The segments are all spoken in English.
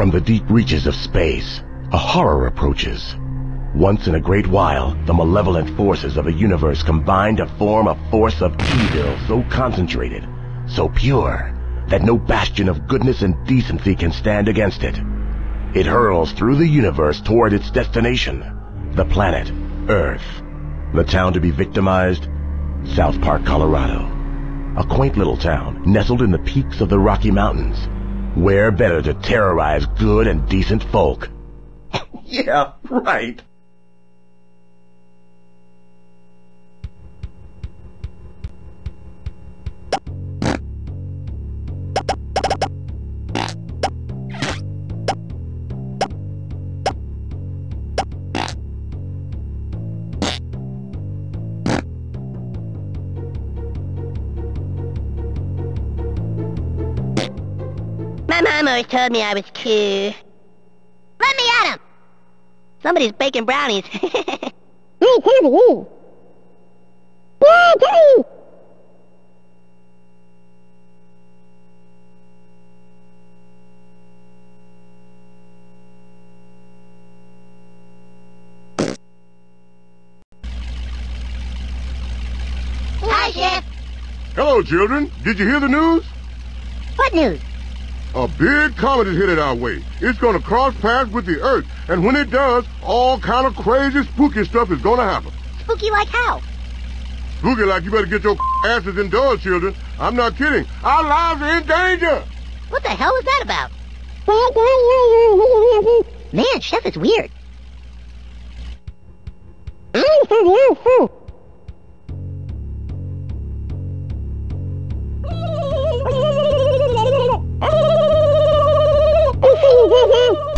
From the deep reaches of space, a horror approaches. Once in a great while, the malevolent forces of a universe combine to form a force of evil so concentrated, so pure, that no bastion of goodness and decency can stand against it. It hurls through the universe toward its destination, the planet Earth. The town to be victimized? South Park, Colorado. A quaint little town nestled in the peaks of the Rocky Mountains. Where better to terrorize good and decent folk? yeah, right. My always told me I was cool. Let me at him! Somebody's baking brownies. Hi, Chef. Hello, children. Did you hear the news? What news? A big comet is headed our way. It's gonna cross paths with the Earth, and when it does, all kind of crazy, spooky stuff is gonna happen. Spooky like how? Spooky like you better get your asses indoors, children. I'm not kidding. Our lives are in danger. What the hell is that about? Man, Chef is weird. Eu sou o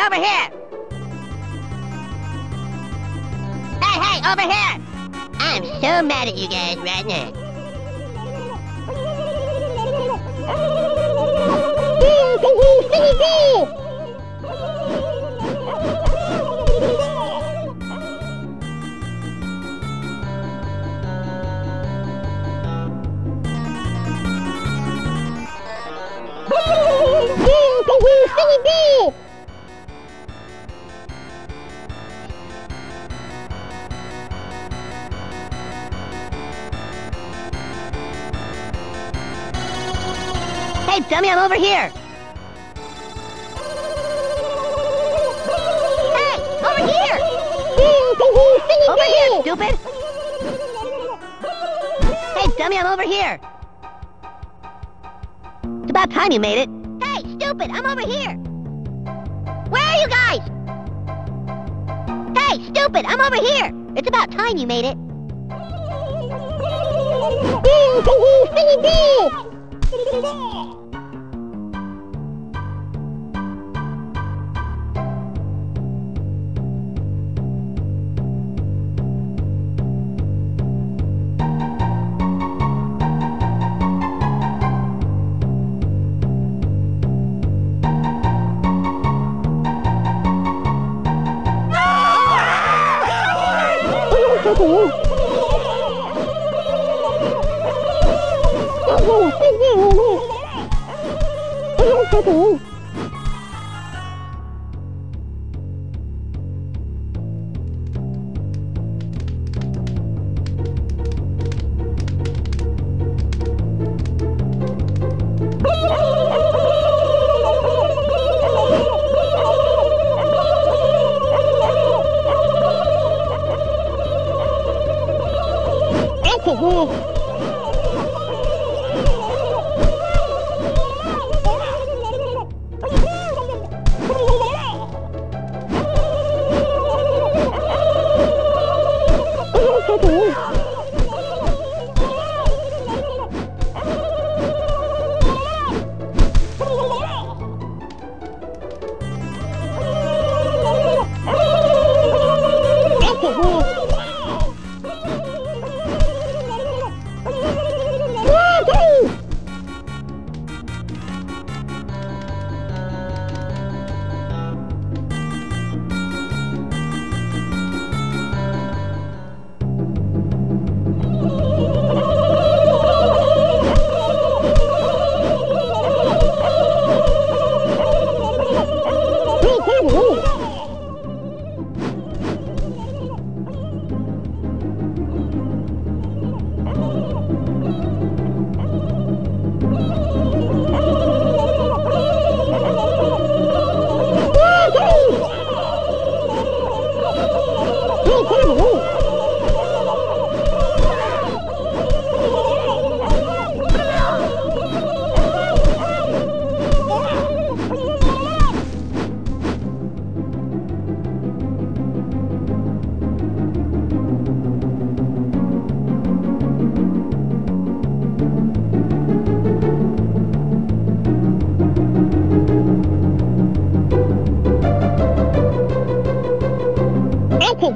over here! Hey, hey, over here! I'm so mad at you guys right now. Hey, dummy, I'm over here! Hey! Over here! over here, stupid! Hey, dummy, I'm over here! It's about time you made it! Hey, stupid, I'm over here! Where are you guys? Hey, stupid, I'm over here! It's about time you made it! Boo! Boo! Boo! Boo! cơ thể cơ thể Oh!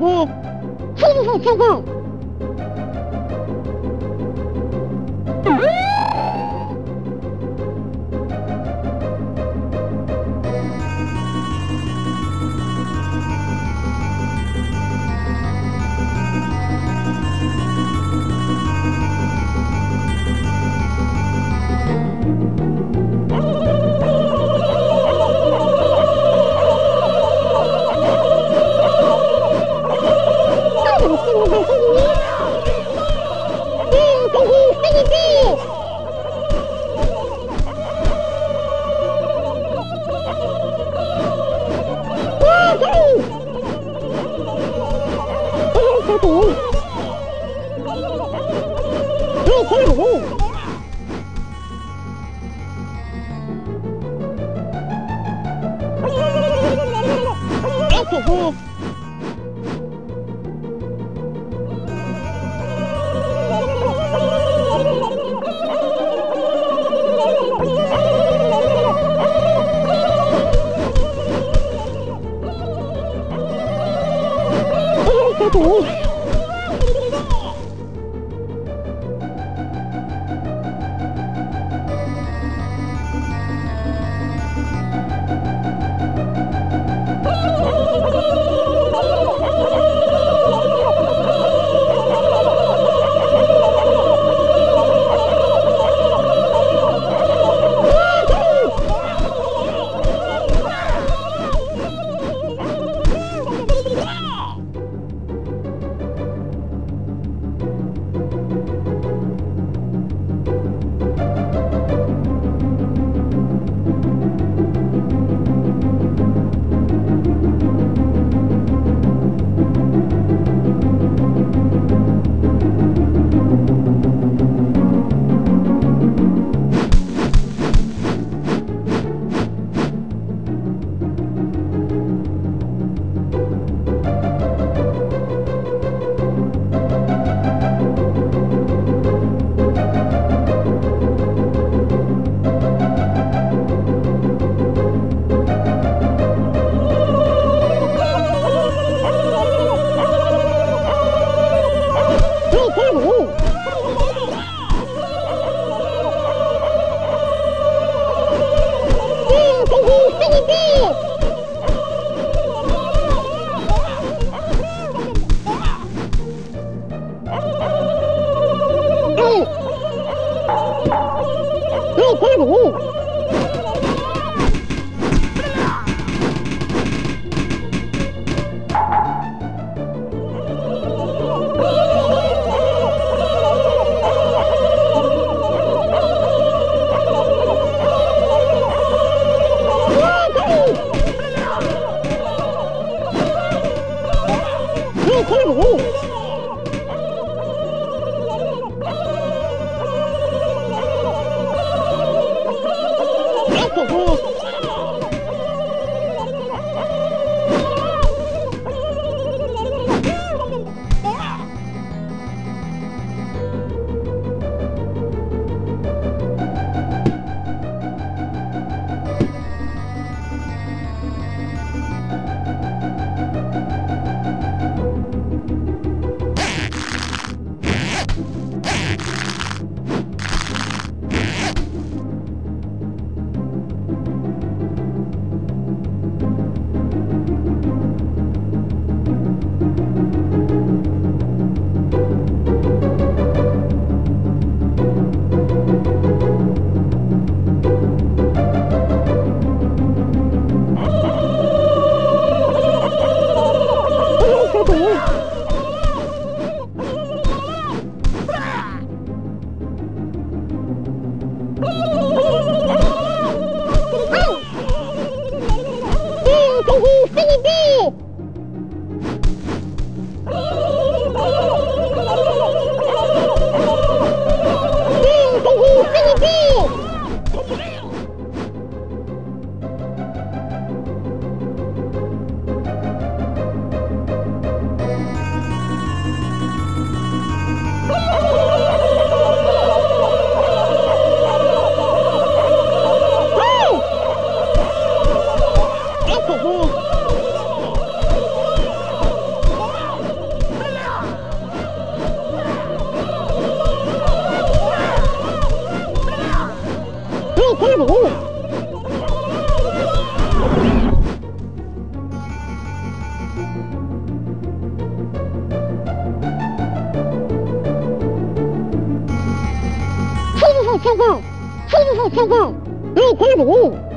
我不不不不不 Santo Transformou! Alcohol! Santo oh. 开门是不是天上是不是天上有恐